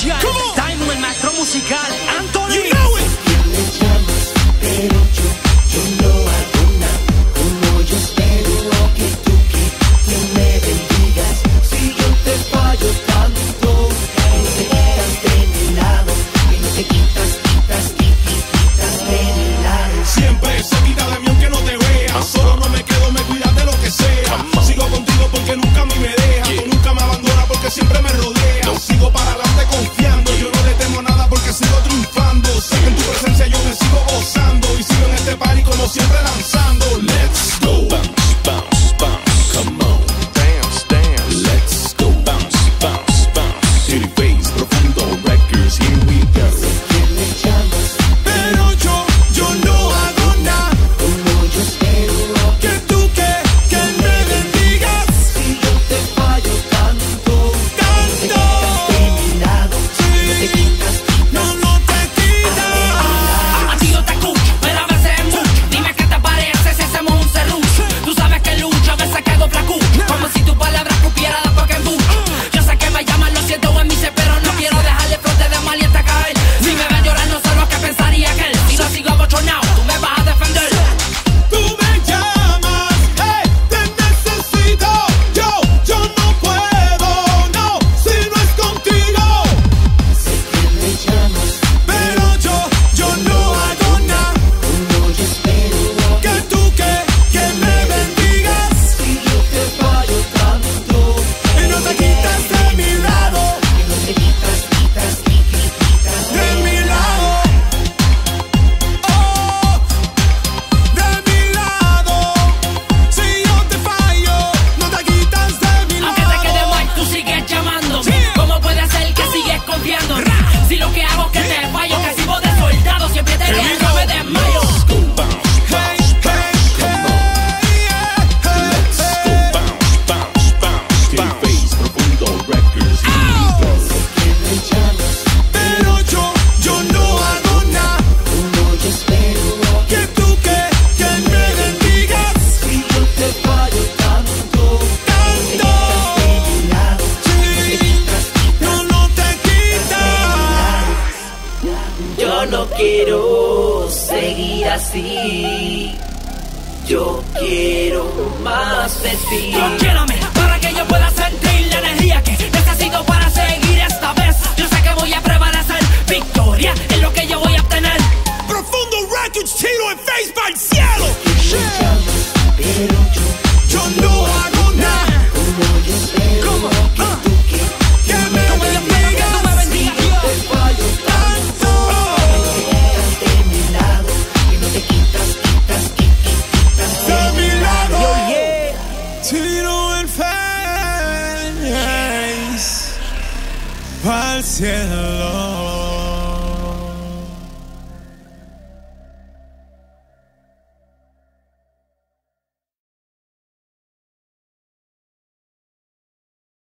especial. Time el maestro musical. En tu presencia yo me sigo gozando y sigo en este party como siempre lanzando. quiero seguir así. Yo quiero más de ti. al cielo.